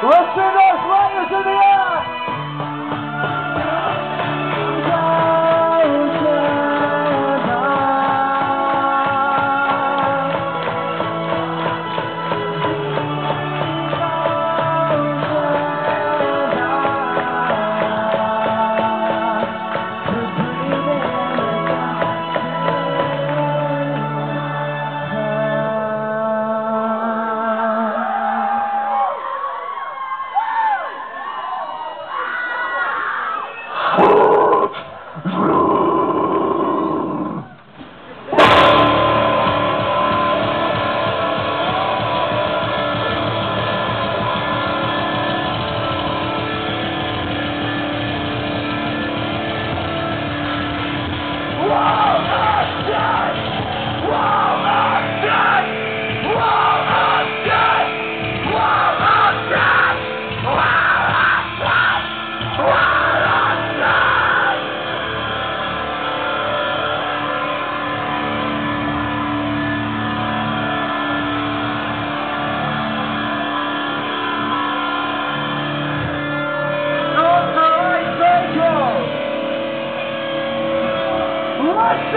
Let's see those lighters in the air! Let's go!